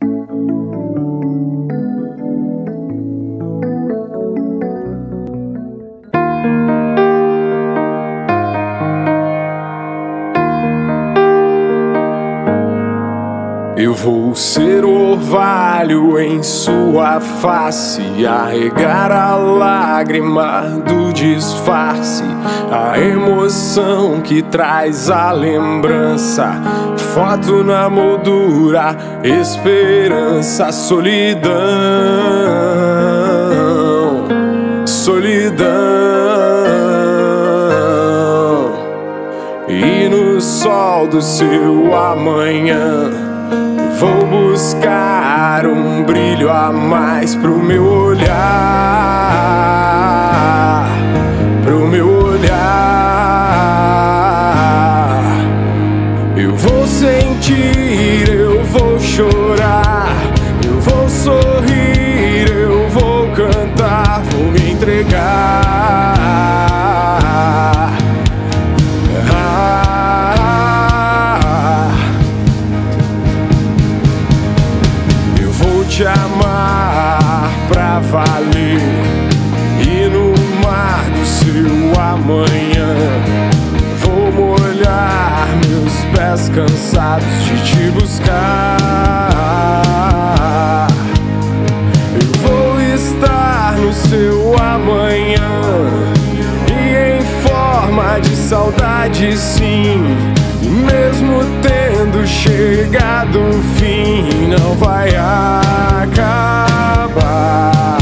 thank you. Eu vou ser orvalho em sua face, arregar a lágrima do disfarce, a emoção que traz a lembrança, foto na moldura, esperança, solidão, solidão. E no sol do seu amanhã Vou buscar um brilho a mais pro meu olhar, te amar pra valer e no mar do seu amanhã vou molhar meus pés cansados de te buscar. Eu vou estar no seu amanhã e em forma de saudade, sim. Mesmo tendo chegado o fim, não vai acabar.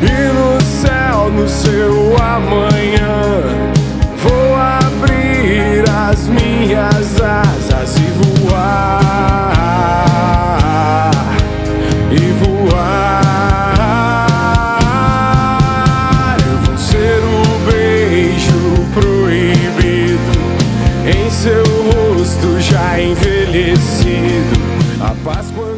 E no céu, no seu amanhã, vou abrir as minhas asas e voar. E voar. Eu vou ser o beijo proibido em seu rosto já envelhecido. A Páscoa